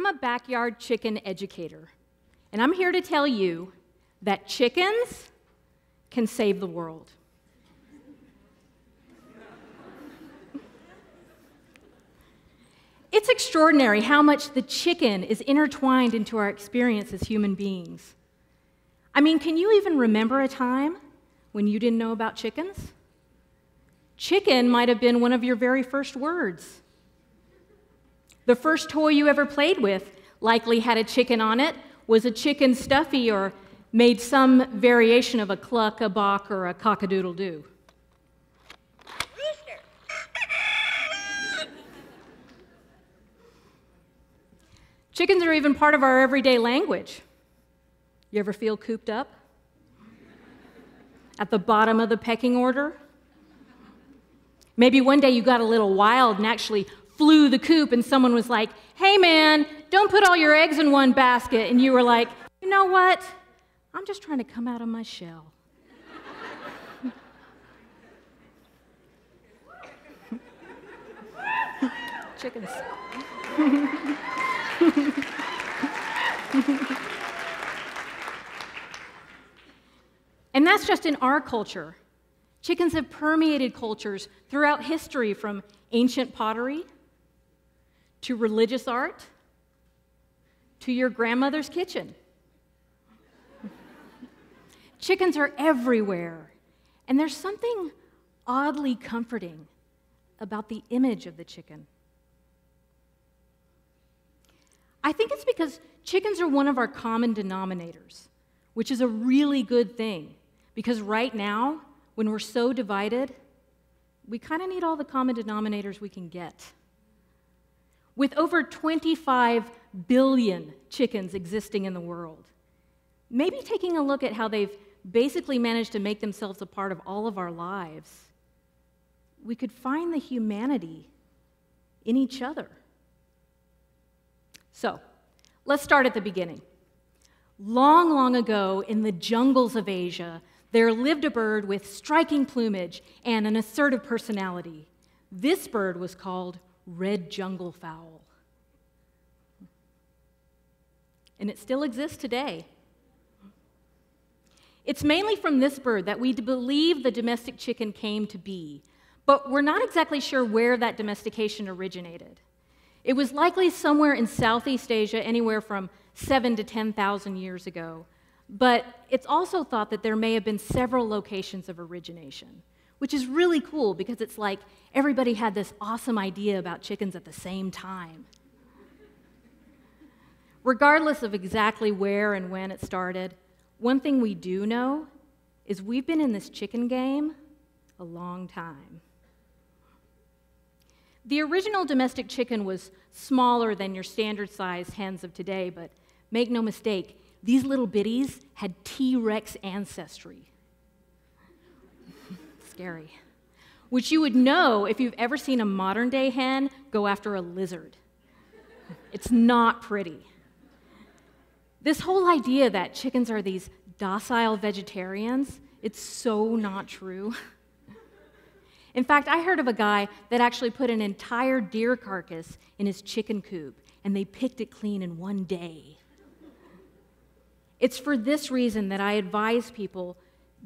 I'm a backyard chicken educator, and I'm here to tell you that chickens can save the world. It's extraordinary how much the chicken is intertwined into our experience as human beings. I mean, can you even remember a time when you didn't know about chickens? Chicken might have been one of your very first words. The first toy you ever played with likely had a chicken on it, was a chicken stuffy, or made some variation of a cluck, a bawk, or a cock-a-doodle doo. Chickens are even part of our everyday language. You ever feel cooped up? At the bottom of the pecking order? Maybe one day you got a little wild and actually flew the coop, and someone was like, hey man, don't put all your eggs in one basket. And you were like, you know what? I'm just trying to come out of my shell. Chickens. and that's just in our culture. Chickens have permeated cultures throughout history from ancient pottery to religious art to your grandmother's kitchen. Chickens are everywhere, and there's something oddly comforting about the image of the chicken. I think it's because chickens are one of our common denominators, which is a really good thing. Because right now, when we're so divided, we kind of need all the common denominators we can get. With over 25 billion chickens existing in the world, maybe taking a look at how they've basically managed to make themselves a part of all of our lives, we could find the humanity in each other. So, let's start at the beginning. Long, long ago, in the jungles of Asia, there lived a bird with striking plumage and an assertive personality. This bird was called red jungle fowl. And it still exists today. It's mainly from this bird that we believe the domestic chicken came to be, but we're not exactly sure where that domestication originated. It was likely somewhere in Southeast Asia, anywhere from 7 to 10,000 years ago, but it's also thought that there may have been several locations of origination, which is really cool because it's like everybody had this awesome idea about chickens at the same time. Regardless of exactly where and when it started, one thing we do know is we've been in this chicken game a long time. The original domestic chicken was smaller than your standard sized hens of today, but make no mistake, these little bitties had T Rex ancestry. Scary. Which you would know if you've ever seen a modern day hen go after a lizard. It's not pretty. This whole idea that chickens are these docile vegetarians, it's so not true. In fact, I heard of a guy that actually put an entire deer carcass in his chicken coop and they picked it clean in one day. It's for this reason that I advise people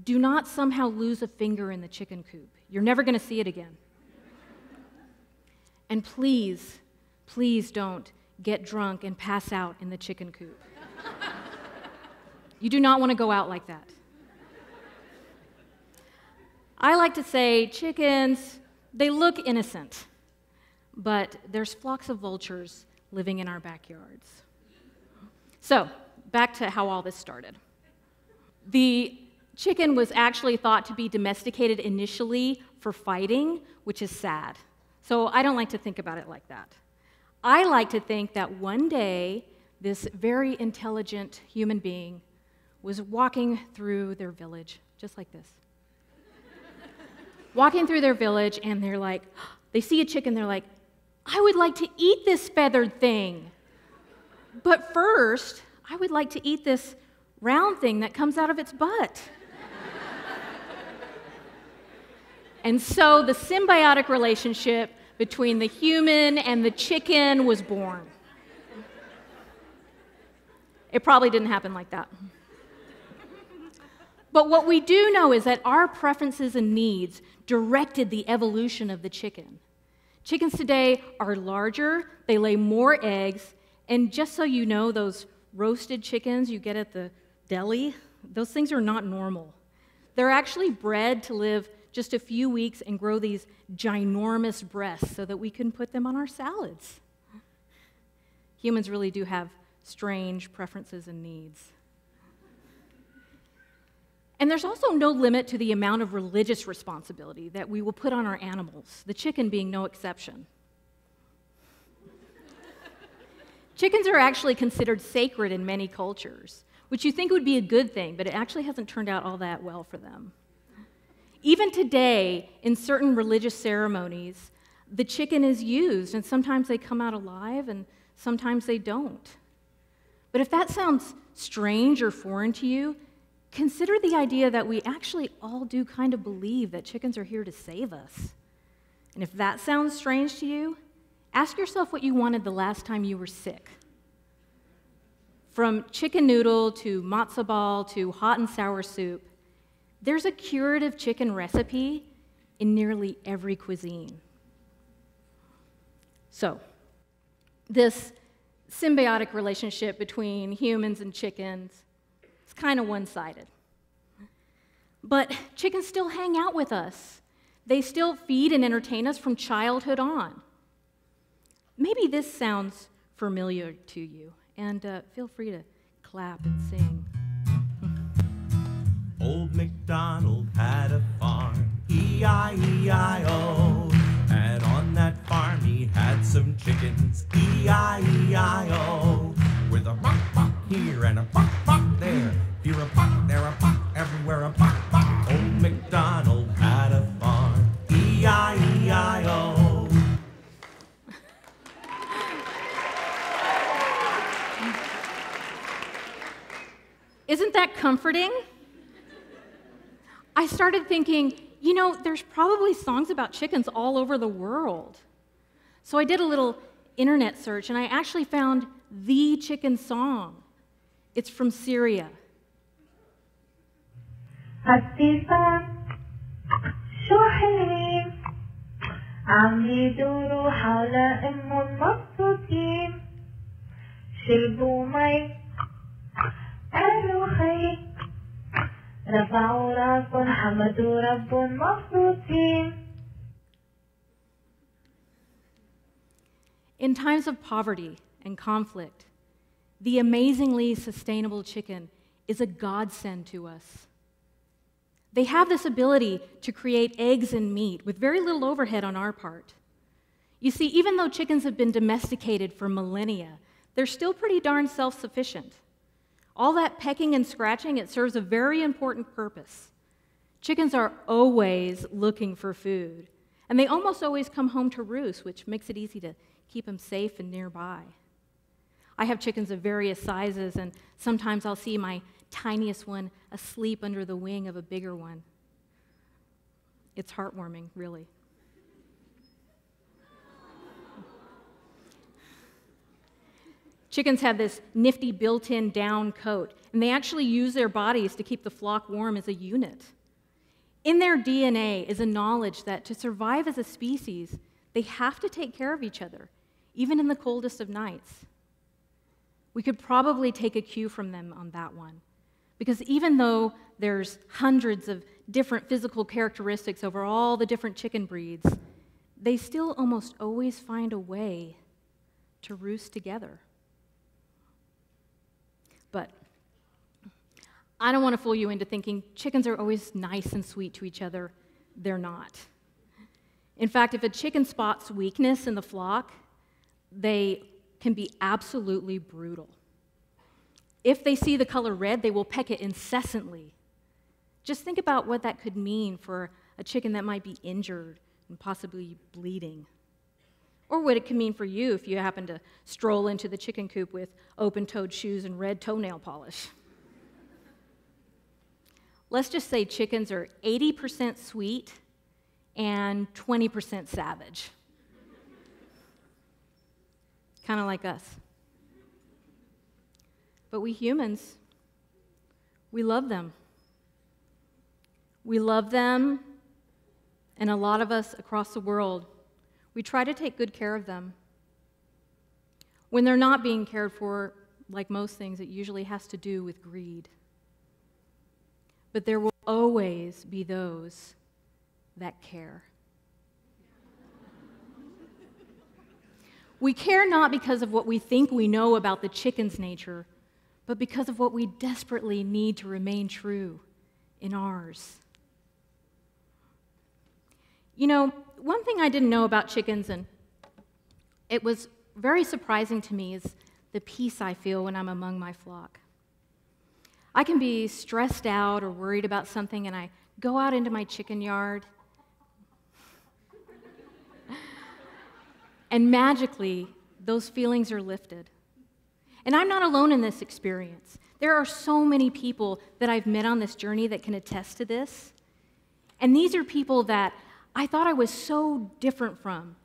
do not somehow lose a finger in the chicken coop. You're never going to see it again. And please, please don't get drunk and pass out in the chicken coop. You do not want to go out like that. I like to say chickens, they look innocent, but there's flocks of vultures living in our backyards. So, back to how all this started. The chicken was actually thought to be domesticated initially for fighting, which is sad. So, I don't like to think about it like that. I like to think that one day, this very intelligent human being was walking through their village, just like this. walking through their village, and they're like, they see a chicken, they're like, I would like to eat this feathered thing. But first, I would like to eat this round thing that comes out of its butt. And so the symbiotic relationship between the human and the chicken was born. It probably didn't happen like that. but what we do know is that our preferences and needs directed the evolution of the chicken. Chickens today are larger, they lay more eggs, and just so you know, those roasted chickens you get at the deli, those things are not normal. They're actually bred to live just a few weeks and grow these ginormous breasts so that we can put them on our salads. Humans really do have strange preferences and needs. And there's also no limit to the amount of religious responsibility that we will put on our animals, the chicken being no exception. Chickens are actually considered sacred in many cultures, which you think would be a good thing, but it actually hasn't turned out all that well for them. Even today, in certain religious ceremonies, the chicken is used, and sometimes they come out alive and sometimes they don't. But if that sounds strange or foreign to you, consider the idea that we actually all do kind of believe that chickens are here to save us. And if that sounds strange to you, ask yourself what you wanted the last time you were sick. From chicken noodle to matzo ball to hot and sour soup, there's a curative chicken recipe in nearly every cuisine. So, this symbiotic relationship between humans and chickens. It's kind of one sided. But chickens still hang out with us, they still feed and entertain us from childhood on. Maybe this sounds familiar to you, and uh, feel free to clap and sing. MacDonald had a farm, E I E I O. And on that farm he had some chickens, E-I-E-I-O. With a buck buck here and a buck buck there. Here a buck, there a buck, everywhere a buck buck. Old MacDonald had a farm, E-I-E-I-O. Isn't that comforting? I started thinking, you know, there's probably songs about chickens all over the world. So I did a little internet search and I actually found the chicken song. It's from Syria. عم يدوروا حول أم مبسوطين شربوا مي رفعوا راسهم حمدوا ربهم مبسوطين In times of poverty and conflict, the amazingly sustainable chicken is a godsend to us. They have this ability to create eggs and meat with very little overhead on our part. You see, even though chickens have been domesticated for millennia, they're still pretty darn self sufficient. All that pecking and scratching, it serves a very important purpose. Chickens are always looking for food, and they almost always come home to roost, which makes it easy to keep them safe and nearby. I have chickens of various sizes, and sometimes I'll see my tiniest one asleep under the wing of a bigger one. It's heartwarming, really. Chickens have this nifty built in down coat, and they actually use their bodies to keep the flock warm as a unit. In their DNA is a knowledge that to survive as a species, they have to take care of each other, even in the coldest of nights. We could probably take a cue from them on that one. Because even though there's hundreds of different physical characteristics over all the different chicken breeds, they still almost always find a way to roost together. But I don't want to fool you into thinking chickens are always nice and sweet to each other. They're not. In fact, if a chicken spots weakness in the flock, they can be absolutely brutal. If they see the color red, they will peck it incessantly. Just think about what that could mean for a chicken that might be injured and possibly bleeding. Or what it could mean for you if you happen to stroll into the chicken coop with open toed shoes and red toenail polish. Let's just say chickens are 80% sweet and 20% savage. kind of like us. But we humans, we love them. We love them, and a lot of us across the world, we try to take good care of them. When they're not being cared for, like most things, it usually has to do with greed. But there will always be those that care. We care not because of what we think we know about the chicken's nature, but because of what we desperately need to remain true in ours. You know, one thing I didn't know about chickens, and it was very surprising to me, is the peace I feel when I'm among my flock. I can be stressed out or worried about something, and I go out into my chicken yard, and magically, those feelings are lifted. And I'm not alone in this experience. There are so many people that I've met on this journey that can attest to this. And these are people that I thought I was so different from.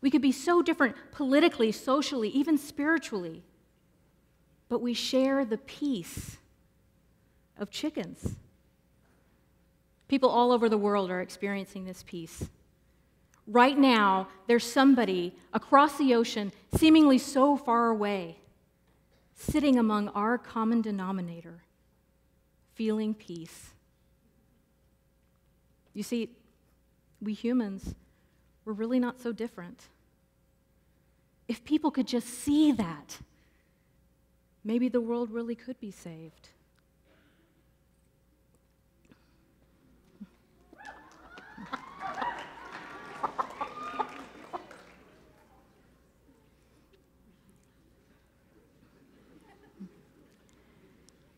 We could be so different politically, socially, even spiritually. But we share the peace of chickens. People all over the world are experiencing this peace. Right now, there's somebody across the ocean, seemingly so far away, sitting among our common denominator, feeling peace. You see, we humans, we're really not so different. If people could just see that, maybe the world really could be saved.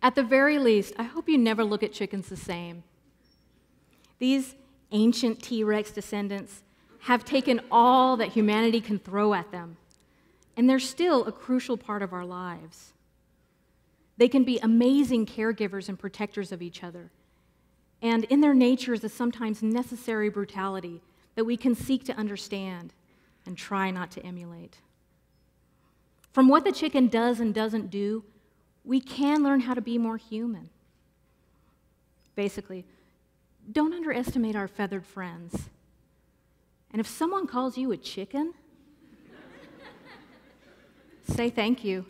At the very least, I hope you never look at chickens the same. These ancient T Rex descendants have taken all that humanity can throw at them, and they're still a crucial part of our lives. They can be amazing caregivers and protectors of each other, and in their nature is a sometimes necessary brutality that we can seek to understand and try not to emulate. From what the chicken does and doesn't do, we can learn how to be more human. Basically, don't underestimate our feathered friends. And if someone calls you a chicken, say thank you.